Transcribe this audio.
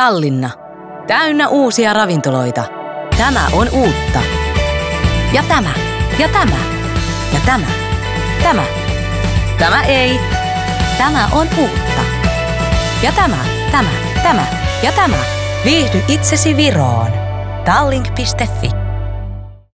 Tallinna. Täynnä uusia ravintoloita. Tämä on uutta. Ja tämä. Ja tämä. Ja tämä. Tämä. Tämä ei. Tämä on uutta. Ja tämä. Tämä. Tämä. Ja tämä. Viihdy itsesi Viroon. Tallink.fi